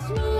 Smooth.